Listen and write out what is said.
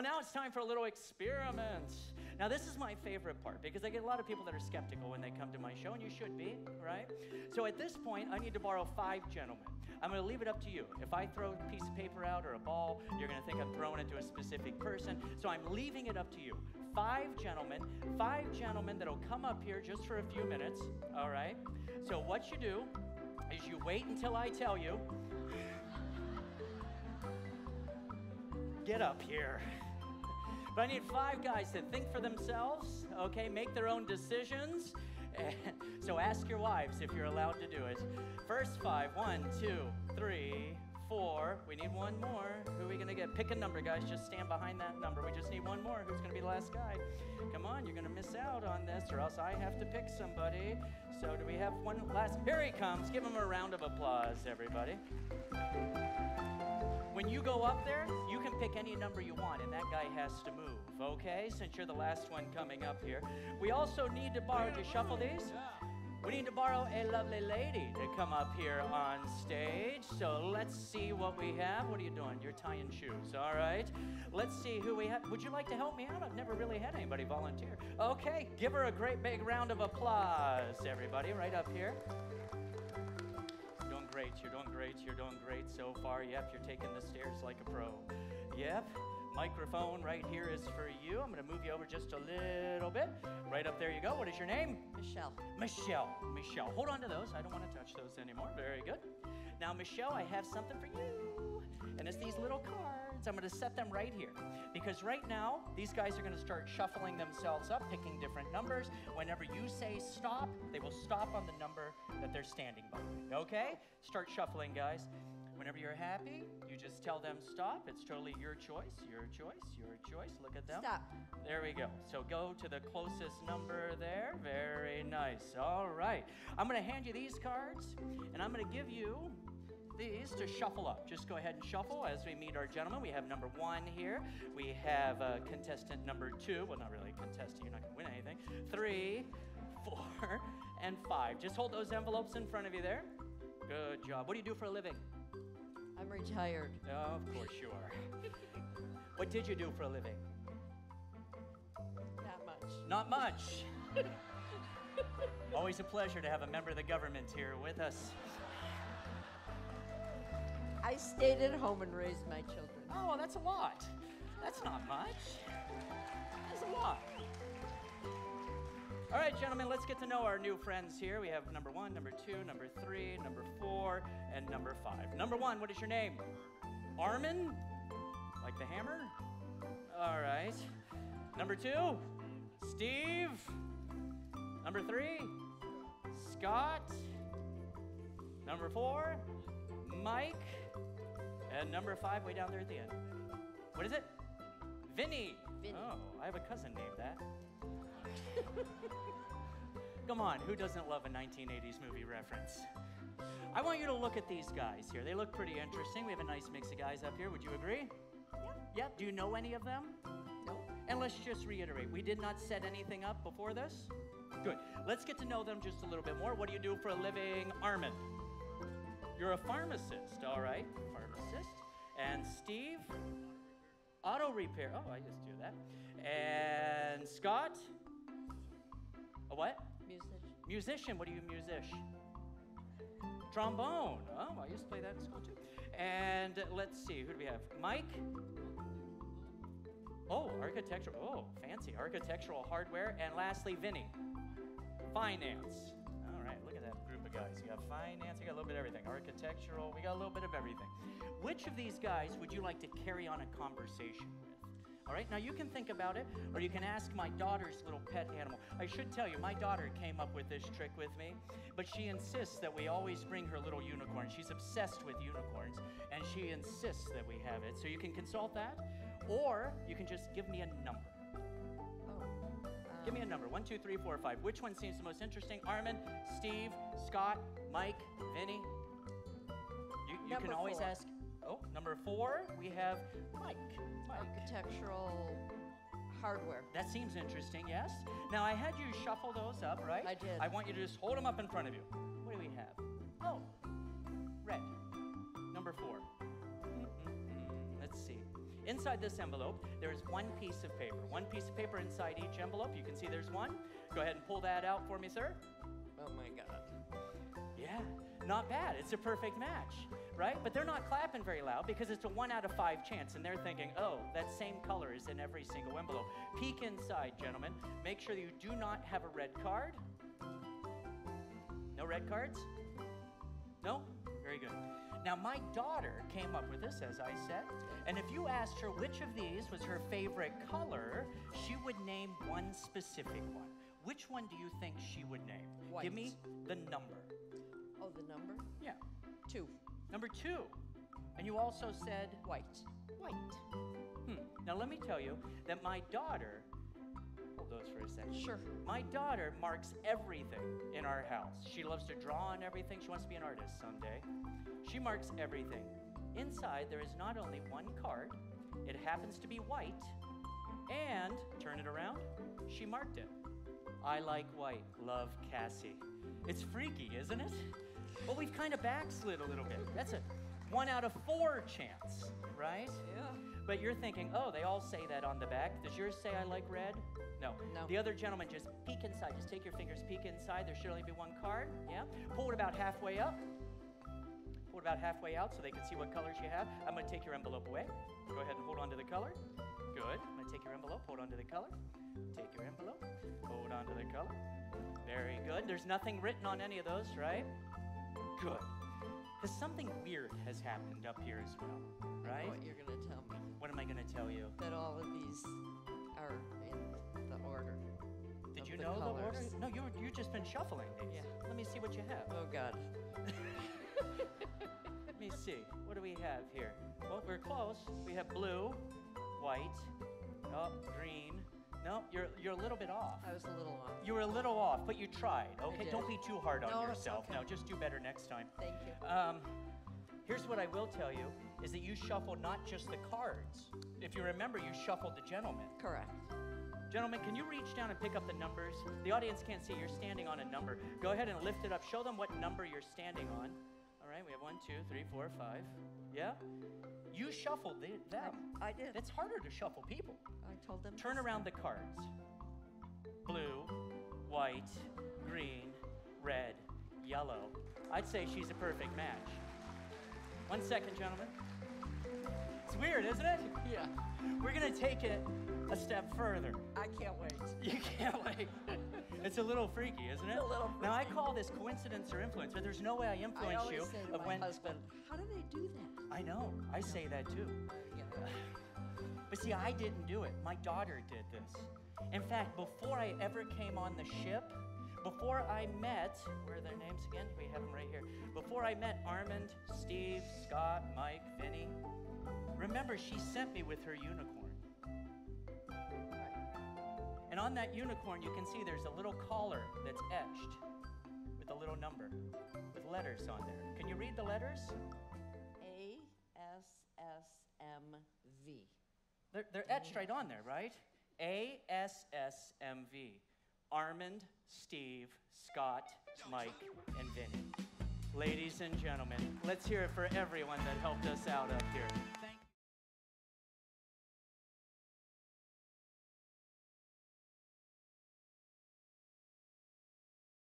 Well, now it's time for a little experiment. Now, this is my favorite part because I get a lot of people that are skeptical when they come to my show, and you should be, right? So at this point, I need to borrow five gentlemen. I'm going to leave it up to you. If I throw a piece of paper out or a ball, you're going to think I'm throwing it to a specific person. So I'm leaving it up to you. Five gentlemen, five gentlemen that'll come up here just for a few minutes, all right? So what you do is you wait until I tell you. Get up here. But I need five guys to think for themselves, okay, make their own decisions. So ask your wives if you're allowed to do it. First five, one, two, three, four. We need one more. Who are we gonna get? Pick a number, guys. Just stand behind that number. We just need one more. Who's gonna be the last guy? Come on, you're gonna miss out on this, or else I have to pick somebody. So do we have one last? Here he comes. Give him a round of applause, everybody. When you go up there, you can pick any number you want, and that guy has to move, okay? Since you're the last one coming up here. We also need to borrow, to shuffle these? We need to borrow a lovely lady to come up here on stage. So let's see what we have. What are you doing? You're tying shoes, all right? Let's see who we have. Would you like to help me out? I've never really had anybody volunteer. Okay, give her a great big round of applause, everybody, right up here great. You're doing great. You're doing great so far. Yep, you're taking the stairs like a pro. Yep. Microphone right here is for you. I'm going to move you over just a little bit. Right up there you go. What is your name? Michelle. Michelle. Michelle. Hold on to those. I don't want to touch those anymore. Very good. Now, Michelle, I have something for you. And it's these little cards I'm going to set them right here. Because right now, these guys are going to start shuffling themselves up, picking different numbers. Whenever you say stop, they will stop on the number that they're standing by. Okay? Start shuffling, guys. Whenever you're happy, you just tell them stop. It's totally your choice, your choice, your choice. Look at them. Stop. There we go. So go to the closest number there. Very nice. All right. I'm going to hand you these cards, and I'm going to give you these to shuffle up. Just go ahead and shuffle as we meet our gentlemen. We have number one here. We have uh, contestant number two. Well, not really contestant, you're not going to win anything. Three, four, and five. Just hold those envelopes in front of you there. Good job. What do you do for a living? I'm retired. Oh, of course you are. what did you do for a living? Not much. Not much. Always a pleasure to have a member of the government here with us. I stayed at home and raised my children. Oh, that's a lot. That's not much. That's a lot. All right, gentlemen, let's get to know our new friends here. We have number one, number two, number three, number four, and number five. Number one, what is your name? Armin? Like the hammer? All right. Number two, Steve. Number three, Scott. Number four, Mike. And number five, way down there at the end. What is it? Vinny. Vinny. Oh, I have a cousin named that. Come on, who doesn't love a 1980s movie reference? I want you to look at these guys here. They look pretty interesting. We have a nice mix of guys up here. Would you agree? Yep. Yep. Do you know any of them? No. And let's just reiterate we did not set anything up before this. Good. Let's get to know them just a little bit more. What do you do for a living, Armin? You're a pharmacist, all right? Pharmacist. And Steve, auto repair. Oh, I just do that. And Scott, a what? Musician. Musician. What do you musician? Trombone. Oh, I used to play that in school too. And let's see, who do we have? Mike. Oh, architectural. Oh, fancy architectural hardware. And lastly, Vinny. Finance guys. You got finance, you got a little bit of everything. Architectural, we got a little bit of everything. Which of these guys would you like to carry on a conversation with? All right, now you can think about it, or you can ask my daughter's little pet animal. I should tell you, my daughter came up with this trick with me, but she insists that we always bring her little unicorn. She's obsessed with unicorns, and she insists that we have it. So you can consult that, or you can just give me a number. Give me a number. One, two, three, four, five. Which one seems the most interesting? Armin, Steve, Scott, Mike, Vinny. You, you can always four. ask. Oh, number four, we have Mike. Mike. Architectural hardware. That seems interesting, yes? Now, I had you shuffle those up, right? I did. I want you to just hold them up in front of you. What do we have? Oh, red. Number 4. Let's see. Inside this envelope, there is one piece of paper. One piece of paper inside each envelope. You can see there's one. Go ahead and pull that out for me, sir. Oh my God. Yeah, not bad. It's a perfect match, right? But they're not clapping very loud because it's a one out of five chance, and they're thinking, oh, that same color is in every single envelope. Peek inside, gentlemen. Make sure that you do not have a red card. No red cards? No? Very good. Now, my daughter came up with this, as I said, and if you asked her which of these was her favorite color, she would name one specific one. Which one do you think she would name? White. Give me the number. Oh, the number? Yeah. Two. Number two. And you also said, White. White. hmm. Now let me tell you that my daughter, those for a second. Sure. My daughter marks everything in our house. She loves to draw on everything. She wants to be an artist someday. She marks everything. Inside, there is not only one card, it happens to be white, and turn it around, she marked it. I like white. Love Cassie. It's freaky, isn't it? Well, we've kind of backslid a little bit. That's a one out of four chance, right? Yeah. But you're thinking, oh, they all say that on the back. Does yours say I like red? No. No. The other gentleman just peek inside. Just take your fingers, peek inside. There should only be one card. Yeah. Pull it about halfway up. Pull it about halfway out so they can see what colors you have. I'm going to take your envelope away. Go ahead and hold on to the color. Good. I'm going to take your envelope, hold on to the color. Take your envelope, hold on to the color. Very good. There's nothing written on any of those, right? Good. Because something weird has happened up here as well, right? What you're gonna tell me? What am I going to tell you? That all of these are in the order. Did you the know the order? No, you you've just been shuffling these. Yeah. Let me see what you have. Oh God. Let me see. What do we have here? Well, we're close. We have blue, white, oh, green. No, you're you're a little bit off. I was a little off. You were a little off, but you tried. Okay, don't be too hard on No, yourself. okay. No, just do better next time. Thank you. Um, here's what I will tell you: is that you shuffled not just the cards. If you remember, you shuffled the gentleman. Correct. Gentlemen, can you reach down and pick up the numbers? The audience can't see. You're standing on a number. Go ahead and lift it up. Show them what number you're standing on. All right, we have one, two, three, four, five. Yeah? You shuffled the, them. I did. It's harder to shuffle people. I told them. Turn this. around the cards blue, white, green, red, yellow. I'd say she's a perfect match. One second, gentlemen. It's weird, isn't it? Yeah. We're going to take it a step further. I can't wait. You can't wait. It's a little freaky, isn't it? It's a little Now I call this coincidence or influence, but there's no way I I influence always you say to of my when. husband, "How do they do that?" I know. I say that too. But see, I didn't do it. My daughter did this. In fact, before I ever came on the ship, before I met, where are their names again? We have them right here. Before I met Armand, Steve, Scott, Mike, Vinny, remember she sent me with her unicorn. And on that unicorn, you can see there's a little collar that's etched with a little number with letters on there. Can you read the letters? V. They're, they're etched right on there, right? A S S M V. Armand, Steve, Scott, Mike, and Vinny. Ladies and gentlemen, let's hear it for everyone that helped us out up here.